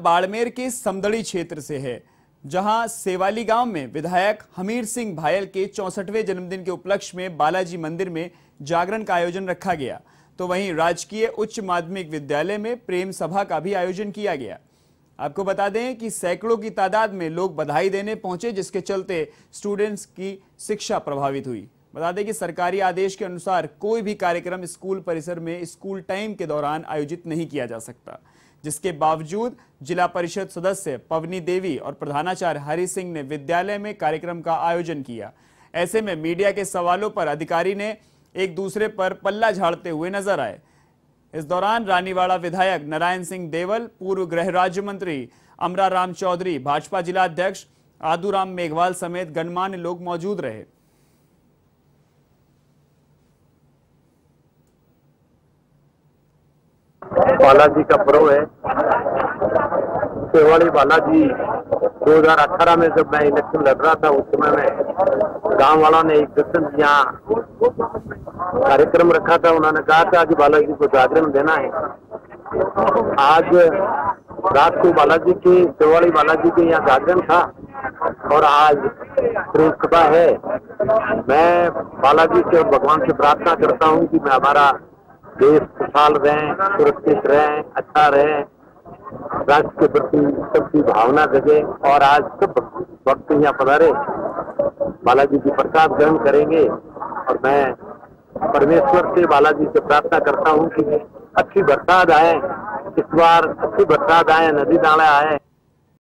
बाड़मेर के समदड़ी क्षेत्र से है, जहाँ सेवाली गाँव में विधायक हमीर सिंह भायल के चौसठवें जन्मदिन के उपलक्ष्य में बालाजी मंदिर में जागरण का आयोजन रखा गया। तो वहीं राजकीय उच्च माध्यमिक विद्यालय में प्रेम सभा का भी आयोजन किया गया। आपको बता दें कि सैकड़ों की तादाद में लोग बधाई देने पहुँचे, जिसके चलते स्टूडेंट्स की शिक्षा प्रभावित हुई। बता दें कि सरकारी आदेश के अनुसार कोई भी कार्यक्रम स्कूल परिसर में स्कूल टाइम के दौरान आयोजित नहीं किया जा सकता। जिसके बावजूद जिला परिषद सदस्य पवनी देवी और प्रधानाचार्य हरि सिंह ने विद्यालय में कार्यक्रम का आयोजन किया। ऐसे में मीडिया के सवालों पर अधिकारी ने एक दूसरे पर पल्ला झाड़ते हुए नज़र आए। इस दौरान रानीवाड़ा विधायक नारायण सिंह देवल, पूर्व गृह राज्य मंत्री अमरा राम चौधरी, भाजपा जिला अध्यक्ष आदूराम मेघवाल समेत गणमान्य लोग मौजूद रहे। बालाजी का पर्व है। सेवाड़ी बालाजी 2018 में जब मैं इलेक्शन लड़ रहा था, उस समय में गाँव वालों ने एक दर्शन यहाँ कार्यक्रम रखा था। उन्होंने कहा था कि बालाजी को जागरण देना है। आज रात को बालाजी के सेवाड़ी बालाजी के यहाँ जागरण था और आज सभा है। मैं बालाजी से और भगवान से प्रार्थना करता हूँ कि मैं हमारा देश खुशहाल रहें, सुरक्षित रहें अच्छा रहें, राष्ट्र के प्रति सबकी भावना जगे और आज सब वक्त यहाँ पधारे। बालाजी की प्रसाद ग्रहण करेंगे और मैं परमेश्वर से बालाजी से प्रार्थना करता हूँ कि अच्छी बरसात आए, इस बार अच्छी बरसात आए, नदी नाले आए।